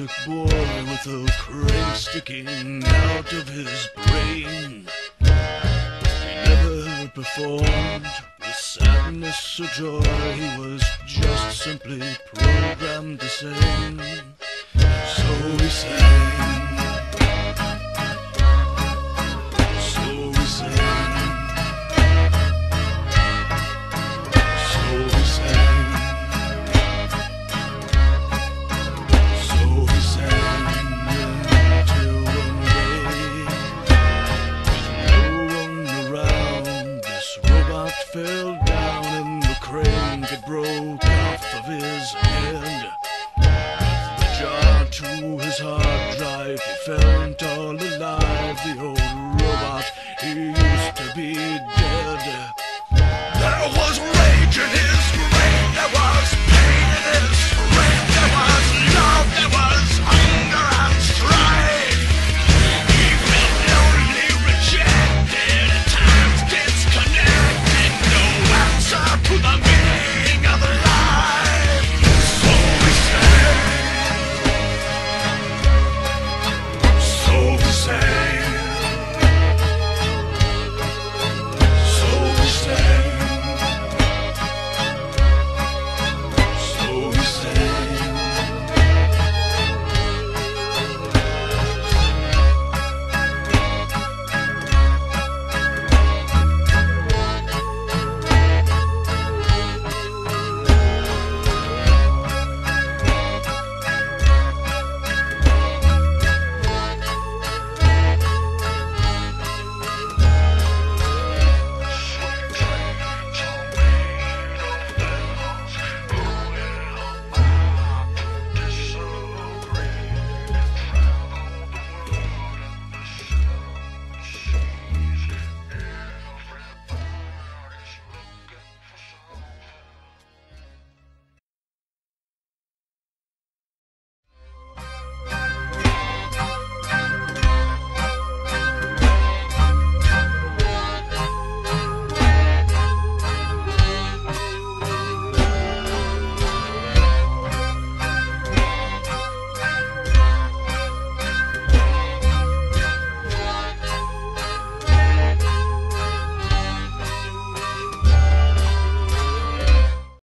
lunatic boy with a crane sticking out of his brain. He never performed with sadness or joy, he was just simply programmed the same. So he sang. his hard drive. He felt all alive, the old robot. He used to be dead. There was rage in his brain. There was